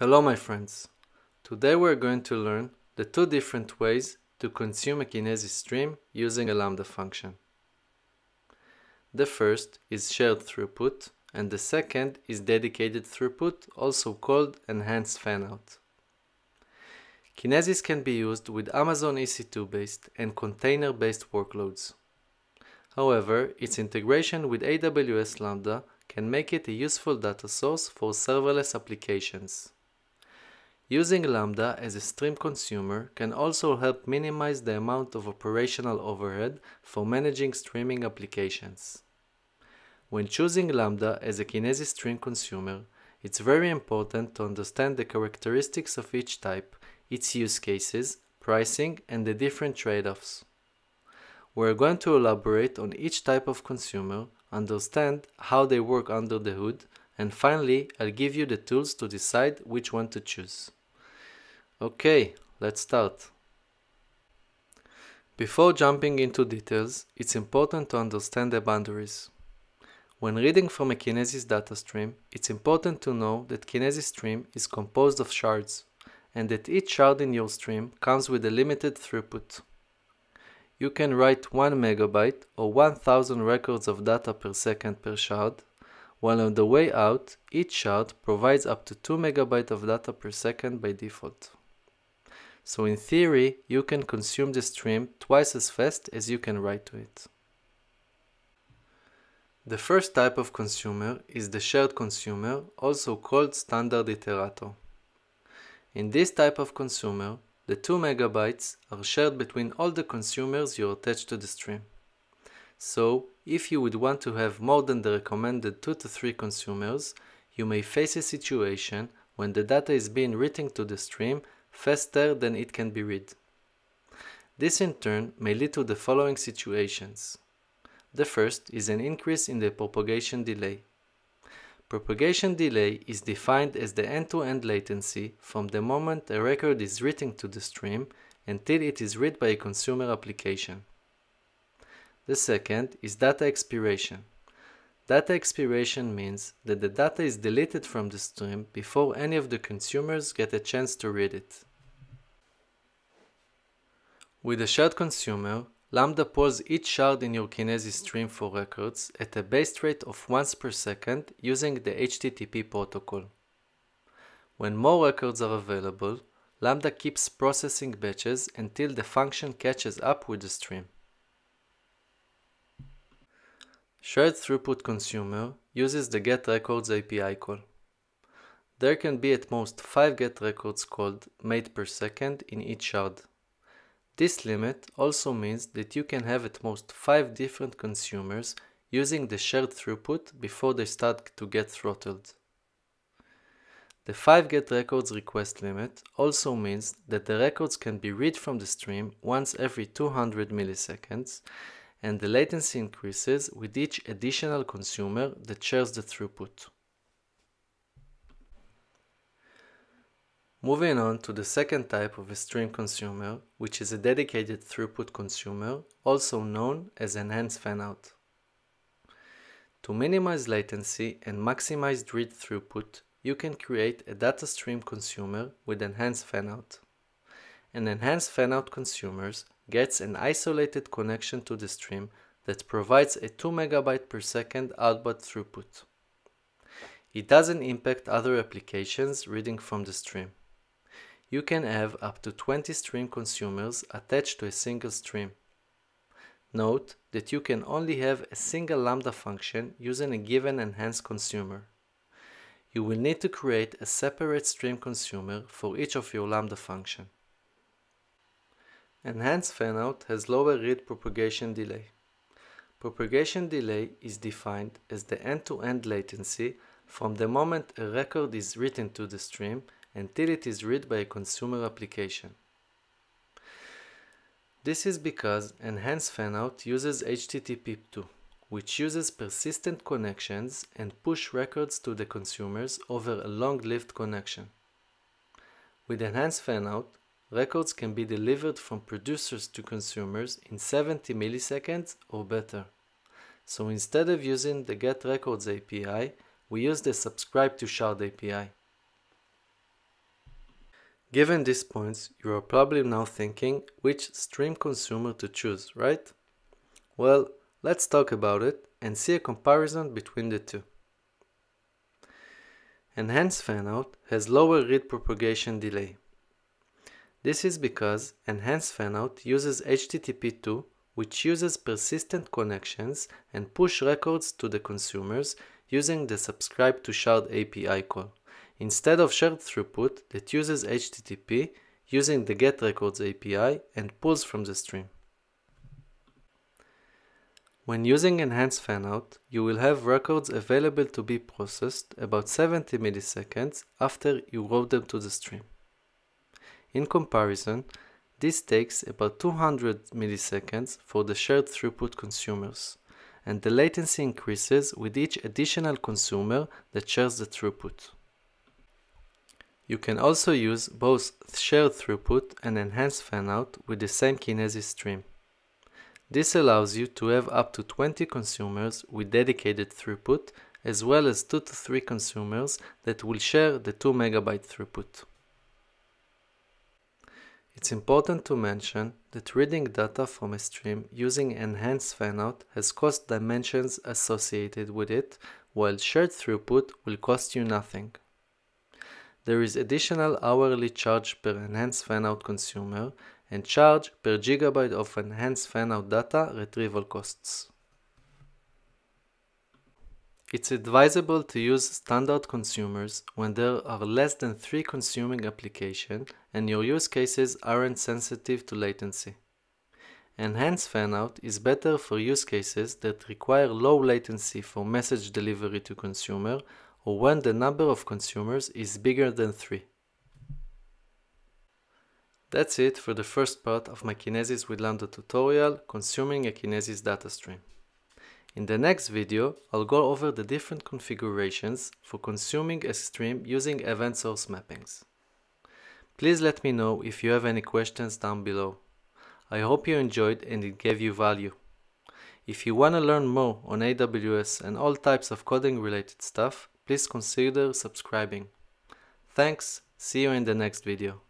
Hello my friends. Today we're going to learn the two different ways to consume a Kinesis stream using a Lambda function. The first is shared throughput and the second is dedicated throughput, also called enhanced fanout. Kinesis can be used with Amazon EC2 based and container based workloads. However, its integration with AWS Lambda can make it a useful data source for serverless applications. Using Lambda as a stream consumer can also help minimize the amount of operational overhead for managing streaming applications. When choosing Lambda as a Kinesis stream consumer, it's very important to understand the characteristics of each type, its use cases, pricing, and the different trade-offs. We're going to elaborate on each type of consumer, understand how they work under the hood, and finally, I'll give you the tools to decide which one to choose. Okay, let's start. Before jumping into details, it's important to understand the boundaries. When reading from a Kinesis data stream, it's important to know that Kinesis stream is composed of shards, and that each shard in your stream comes with a limited throughput. You can write 1 megabyte or 1000 records of data per second per shard, while on the way out, each shard provides up to 2 megabyte of data per second by default. So in theory, you can consume the stream twice as fast as you can write to it. The first type of consumer is the shared consumer, also called standard iterator. In this type of consumer, the 2 megabytes are shared between all the consumers you attach to the stream. So, if you would want to have more than the recommended 2 to 3 consumers, you may face a situation when the data is being written to the stream faster than it can be read. This in turn may lead to the following situations. The first is an increase in the propagation delay. Propagation delay is defined as the end-to-end -end latency from the moment a record is written to the stream until it is read by a consumer application. The second is data expiration. Data expiration means that the data is deleted from the stream before any of the consumers get a chance to read it. With a shared consumer, Lambda pulls each shard in your Kinesis stream for records at a base rate of once per second using the HTTP protocol. When more records are available, Lambda keeps processing batches until the function catches up with the stream. Shared Throughput Consumer uses the getRecords API call. There can be at most 5 get records called made per second in each shard. This limit also means that you can have at most 5 different consumers using the shared throughput before they start to get throttled. The 5 get records request limit also means that the records can be read from the stream once every 200 milliseconds and the latency increases with each additional consumer that shares the throughput. Moving on to the second type of a stream consumer, which is a dedicated throughput consumer, also known as an enhanced fanout. To minimize latency and maximize read throughput, you can create a data stream consumer with enhanced fanout. An enhanced fanout consumers gets an isolated connection to the stream that provides a 2 MB per second output throughput. It doesn't impact other applications reading from the stream. You can have up to 20 stream consumers attached to a single stream. Note that you can only have a single Lambda function using a given enhanced consumer. You will need to create a separate stream consumer for each of your Lambda function. Enhanced fanout has lower read propagation delay. Propagation delay is defined as the end-to-end -end latency from the moment a record is written to the stream until it is read by a consumer application. This is because Enhanced Fanout uses HTTP2, which uses persistent connections and push records to the consumers over a long-lived connection. With Enhanced Fanout, records can be delivered from producers to consumers in 70 milliseconds or better. So instead of using the Get Records API, we use the Subscribe to Shard API. Given these points, you are probably now thinking which stream consumer to choose, right? Well, let's talk about it and see a comparison between the two. Enhanced fanout has lower read propagation delay. This is because enhanced fanout uses HTTP2 which uses persistent connections and push records to the consumers using the subscribe to shard API call instead of shared throughput that uses HTTP using the get records API and pulls from the stream. When using enhanced fanout, you will have records available to be processed about 70 milliseconds after you wrote them to the stream. In comparison, this takes about 200 milliseconds for the shared throughput consumers, and the latency increases with each additional consumer that shares the throughput. You can also use both shared throughput and enhanced fanout with the same Kinesis stream. This allows you to have up to 20 consumers with dedicated throughput as well as 2 to 3 consumers that will share the 2 megabyte throughput. It's important to mention that reading data from a stream using enhanced fanout has cost dimensions associated with it, while shared throughput will cost you nothing. There is additional hourly charge per enhanced fanout consumer and charge per gigabyte of enhanced fanout data retrieval costs. It's advisable to use standard consumers when there are less than 3 consuming applications and your use cases aren't sensitive to latency. Enhanced fanout is better for use cases that require low latency for message delivery to consumer or when the number of consumers is bigger than 3. That's it for the first part of my Kinesis with Lambda tutorial consuming a Kinesis data stream. In the next video, I'll go over the different configurations for consuming a stream using event source mappings. Please let me know if you have any questions down below. I hope you enjoyed and it gave you value. If you want to learn more on AWS and all types of coding related stuff, please consider subscribing. Thanks, see you in the next video.